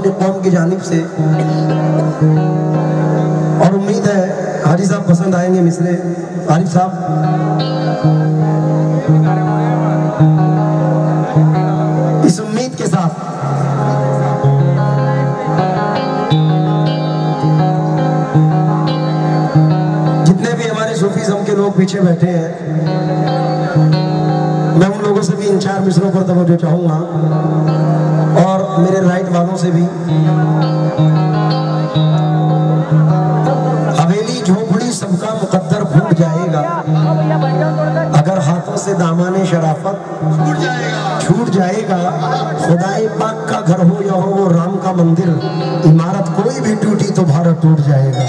अपने कौम की जानिब से। और उम्मीद है, हाजी साहब पसंद आएँगे मिसरे आरिफ साहब। इस उम्मीद के साथ। जितने भी हमारे सूफीज्म के लोग पीछे बैठे हैं, मैं उन लोगों से भी इन चार मिसरों पर तवज्जो चाहूँगा। मेरे राइट वालों से भी। हवेली झोपड़ी सबका मुकद्दर फूट जाएगा। अगर हाथों से दामाने शराफत छूट जाएगा, खुदाई पाक का घर हो या हो, वो राम का मंदिर, इमारत कोई भी टूटी तो भारत टूट जाएगा।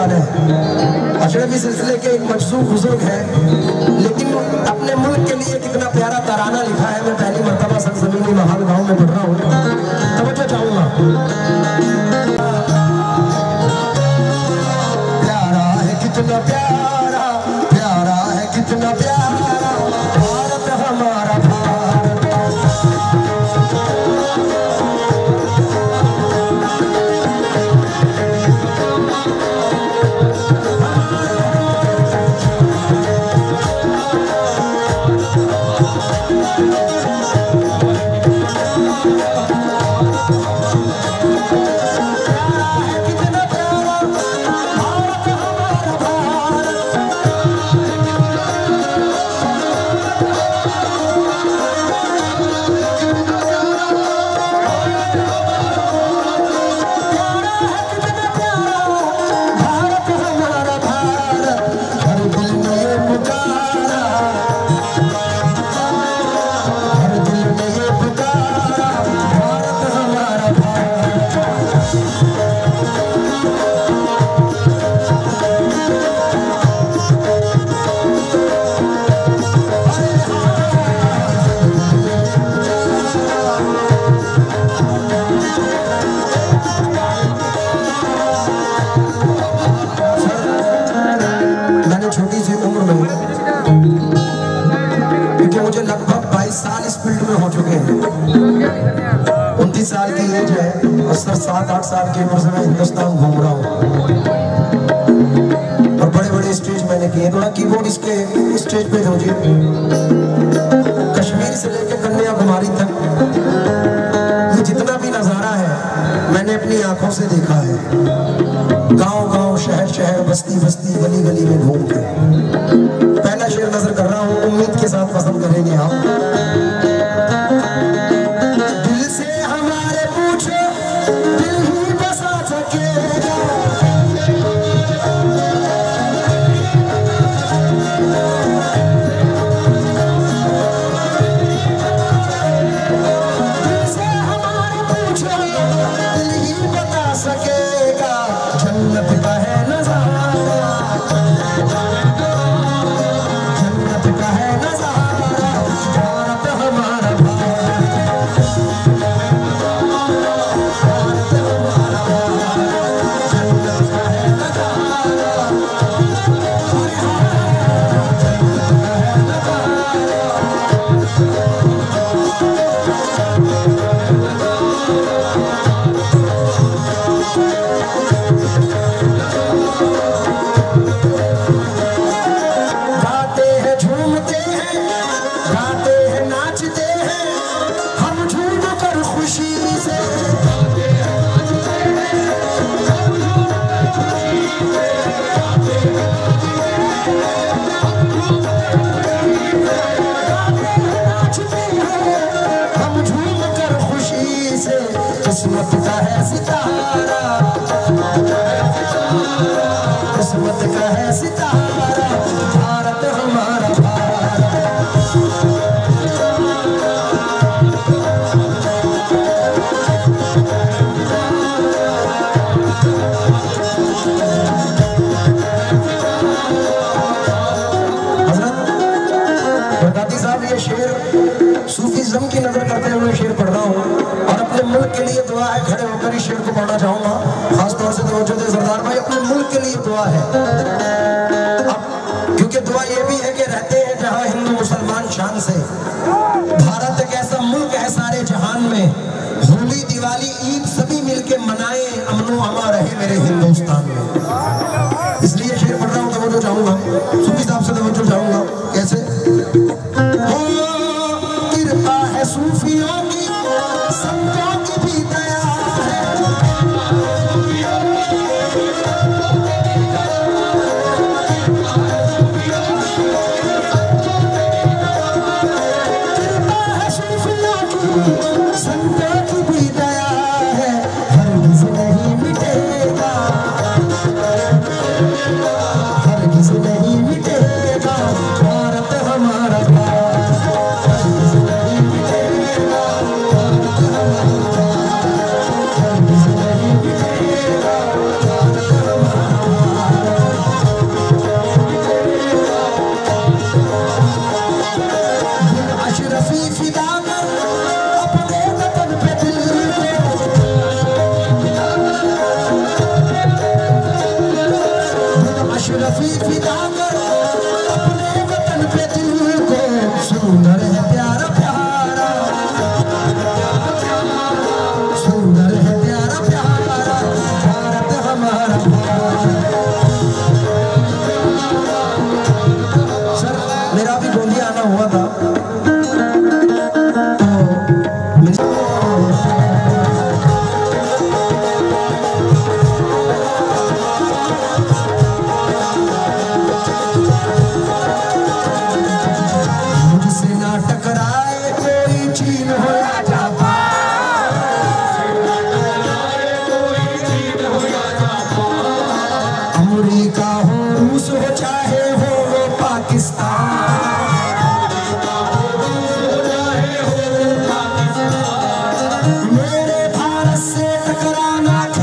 अशरफी है। अशरफी सिलसिले के एक मशहूर बुज़ुर्ग है, लेकिन अपने मुल्क के लिए कितना प्यारा ताराना लिखा है, मैं पहली मरतबा सरजमीनी महाल गाँव में पढ़ रहा हूँ। तवज्जो चाहूँगा। प्यारा है, कितना प्यारा। सर, सात, आठ साल की उम्र से मैं हिंदुस्तान घूम रहा हूँ। और बड़े बड़े स्टेज मैंने किए थोड़ा कीबोर्ड इसके स्टेज पे दीजिए कश्मीर से लेकर कन्याकुमारी तक, ये जितना भी नज़ारा है, मैंने अपनी आँखों से देखा है। गाँव गाँव शहर शहर बस्ती बस्ती गली गली में घूम के। पहला शेर नज़र कर रहा हूँ, उम्मीद के साथ पसंद करेंगे आप। आज़म की नज़र करते हुए शेर पढ़ रहा हूँ और अपने मुल्क के लिए दुआ है, खड़े होकर इस शेर को पढ़ना चाहूँगा। खासतौर से तो सरदार भाई, अपने मुल्क के लिए दुआ है। क्योंकि दुआ ये भी है कि रहते हैं जहाँ हिंदू मुसलमान शान से। da da da